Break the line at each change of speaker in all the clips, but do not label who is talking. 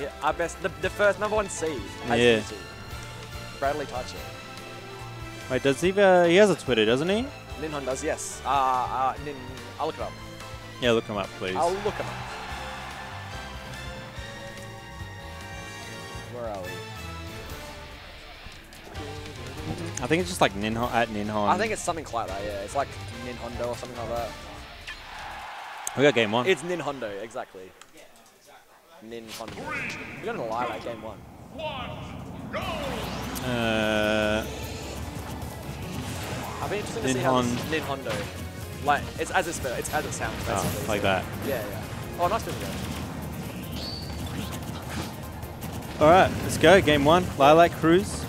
Yeah, our best, the, the first number one seed.
Yeah.
Bradley Toucher.
Wait, does he? Uh, he has a Twitter, doesn't he?
Ninhon does, yes. Uh, uh, Nin, I'll look it up.
Yeah, look him up, please.
I'll look him up. Where are we?
I think it's just like Ninhon at Ninhon.
I think it's something like that, yeah. It's like Ninhondo or something like that.
we got game one.
It's Ninhondo, exactly. Ninhondo. We got an Lylat game one.
uh,
I'd be interested to see how this
Ninhon.
Ninhondo. Like, it's as it's spelled, it's as it sounds,
oh,
basically.
like
so-
that.
Yeah, yeah. Oh, nice video.
All right, let's go. Game one. Lylat Cruise.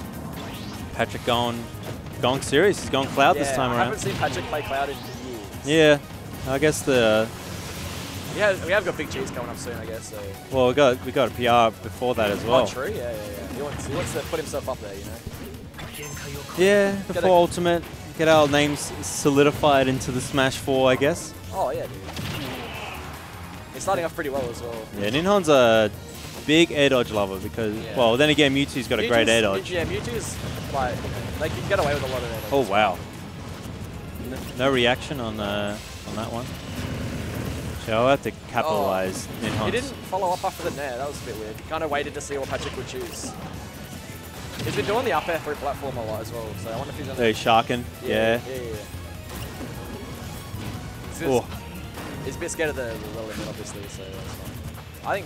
Patrick going, going serious. He's gone cloud
yeah,
this time
I
around.
haven't seen Patrick play Cloud in years.
Yeah, I guess the
Yeah, we have got Big Cheese coming up soon, I guess. So.
well, we got we got a PR before that as well.
Oh, true. Yeah, yeah, yeah. He wants, he wants to put himself up there, you know.
Yeah,
Get
before
a-
Ultimate, get our names solidified into the Smash Four, I guess.
Oh yeah, dude. He's starting off pretty well as well.
Yeah, Ninhon's a big air dodge lover because,
Yeah.
well, then again, Mewtwo's got a great air dodge.
Yeah, Mewtwo's like they can get away with a lot of air
Oh wow. No reaction on uh, on that one. So I'll have to capitalize
oh.
He
didn't follow up after the nair. That was a bit weird. He kind of waited to see what Patrick would choose. He's been doing the up air through platform a lot as well, so I wonder if he's gonna.
Oh, Sharkin. Yeah.
yeah, yeah. yeah. He's,
Oh.
he's a bit scared of the, the limit, obviously, so that's fine. I think,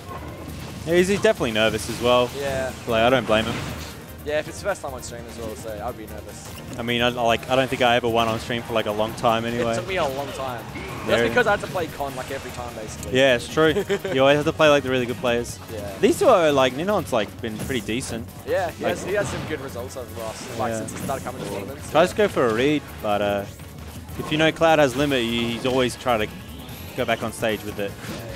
Yeah, he's, he's definitely nervous as well.
yeah,
Like I don't blame him.
Yeah. If it's the first time on stream as well, so I'd be nervous.
I mean, I, like I don't think I ever won on stream for like a long time anyway.
It took me a long time.
There-
That's because I had to play con like every time, basically.
Yeah, it's true. you always have to play like the really good players.
Yeah.
These two are like Ninhon's like been pretty decent.
Yeah, he,
Like-
has, he has some good results over the last, like,
Yeah.
since he started coming to tournaments.
Tries to go for a read, but uh, if you know Cloud has limit, you, he's always trying to go back on stage with it.
Yeah, yeah,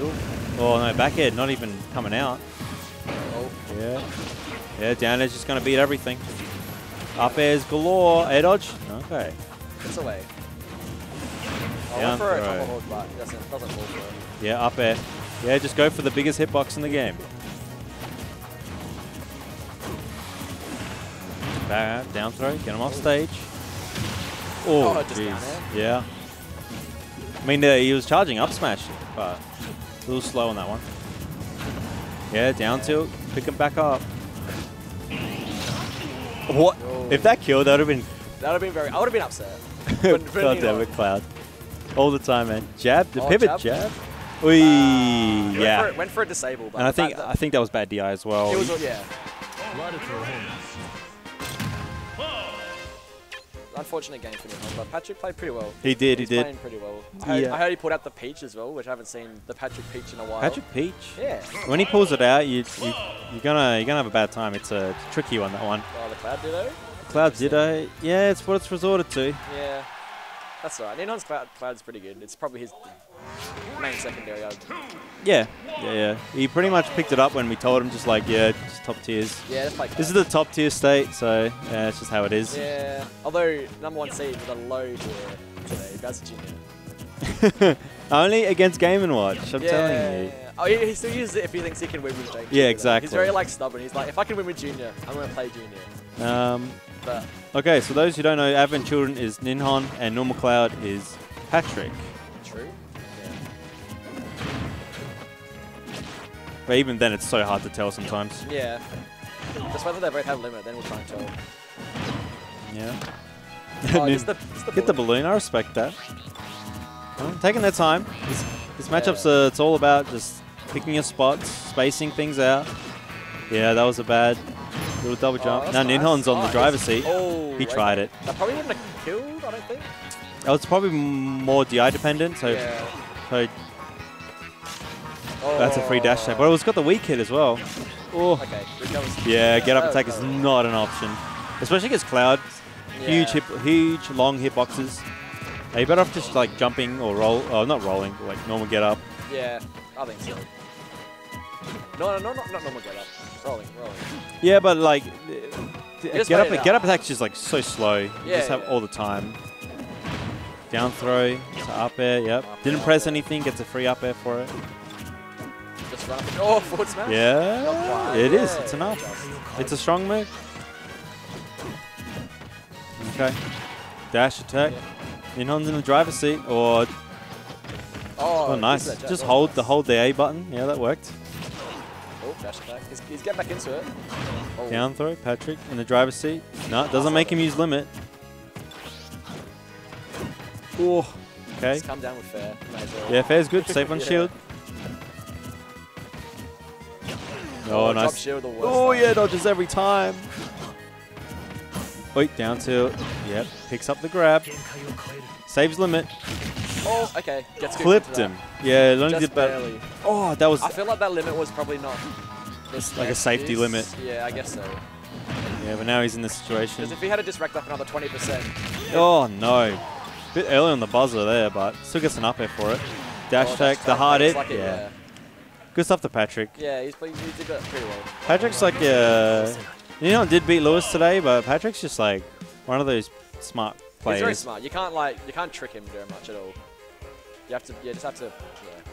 of course.
Oh no, back air not even coming out.
Oh,
Yeah. Yeah, down air's just going to beat everything. Up air's galore. Air dodge? Okay.
it's away. I
Down
for a tomahawk, but it doesn't, doesn't fall for it.
Yeah, up air. Yeah, just go for the biggest hitbox in the game. Back, down throw, get him off stage. Oh,
Oh,
jeez. Yeah. I mean, uh, he was charging up smash, but a little slow on that one. Yeah, down tilt, pick him back up. What? If that killed, that would have been
That would have been very. I would have been upset. But- but
God damn it, Cloud. All the time, man. Jab, the
Oh,
pivot
jab?
jab. Uh, Oi,
Went for,
yeah.
went for a disable, but
And I
the
think
fact
I think that was bad DI as well.
it was yeah. Unfortunate game for him, but Patrick played pretty well.
He did, he did.
playing pretty well. I heard,
Yeah.
I heard he pulled out the peach as well, which I haven't seen the Patrick peach in a while.
Patrick Peach.
Yeah.
When he pulls it out, you, you you're gonna you're gonna have a bad time. It's a tricky one that one.
Oh, the Cloud Ditto?
Cloud Ditto. Yeah, it's what it's resorted to.
Yeah. That's alright. Ninhon's Cloud, Cloud's pretty good. It's probably his main secondary.
Yeah, yeah, yeah. He pretty much picked it up when we told him, just like yeah, just top tiers.
Yeah, that's like
This is the top tier state, so yeah, it's just how it is.
Yeah. Although number one seed with a low tier today, that's junior.
Only against Game and Watch. I'm
yeah,
telling you.
yeah. Oh, he, he still uses it if he thinks he can win with Jake.
Yeah,
Junior, though.
exactly.
He's very like stubborn. He's like, if I can win with junior, I'm gonna play junior.
Um,
But
okay, so those who don't know, Advent Children is Ninhon and Normal Cloud is Patrick. But even then, it's so hard to tell sometimes.
Yeah. Just whether they both have limit, then we'll try and tell.
Yeah.
Oh, just the, just the
Get the
balloon.
I respect that. Taking their time. This, this matchup's uh, it's all about just picking your spots, spacing things out. Yeah, that was a bad little double
Oh,
jump.
that's
now
nice.
Ninhon's on
Oh,
the driver's seat.
Oh,
He tried it.
That probably wouldn't have killed, I don't think.
Oh, it's probably more DI dependent, so,
yeah.
so
Oh.
that's a free dash there. But it's got the weak hit as well. Oh,
Okay, recovers.
yeah, get up
that
attack
was-
is not an option, especially against Cloud. Huge
Yeah.
hit, huge long hitboxes. Are you better off just like jumping or roll? Oh, not rolling, but like normal get up.
Yeah, I think so. No, no, no, not, not normal get up. Rolling, rolling.
Yeah, but like, get up, get
out.
up attack's just like so slow. You
Yeah,
just have
yeah.
all the time. Down throw to up air. Yep.
Up
Didn't
air,
press anything. Gets a free up air for it.
Oh, forward smash.
Yeah, it is. It's enough. It's a strong move. Okay. Dash attack. Ninhon's in the driver's seat. Or
Oh,
oh, nice. Just hold the hold the A button. Yeah, that worked.
Oh, dash attack. He's, he's getting back into it. Oh.
Down throw. Patrick in the driver's seat. No, it doesn't make him use limit. Oh. Okay.
Just come down with fair. Well.
Yeah, fair's good. Safe on
Yeah.
shield.
Oh,
Oh, nice.
shield the worst
Oh yeah, dodges every time. Wait, down tilt. Yep, picks up the grab. Saves limit.
Oh, okay. Gets good
Flipped him. Yeah, it only
Just
did that.
barely.
Oh, that was
I feel like that limit was probably not this
Like a safety
use.
limit.
Yeah, I guess so.
yeah, but now he's in this situation.
Because if he had just racked up another 20%,
Oh no, bit early on the buzzer there, but still gets an up air for it. Dash
oh,
attack, the hard hit.
like it,
yeah. Good stuff to Patrick.
Yeah, he's, he did that pretty well.
Patrick's like, uh, you know, did beat Lewis today, but Patrick's just like one of those smart players.
He's very smart. You can't like you can't trick him very much at all. You have to, you just have to, yeah.